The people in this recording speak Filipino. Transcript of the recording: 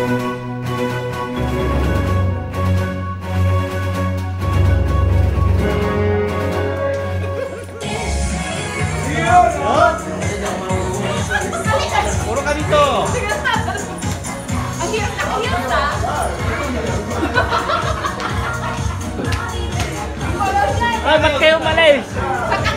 Puro ka dito. Ang hirap na hirap na. Ay, ba't kayo umalis? Saka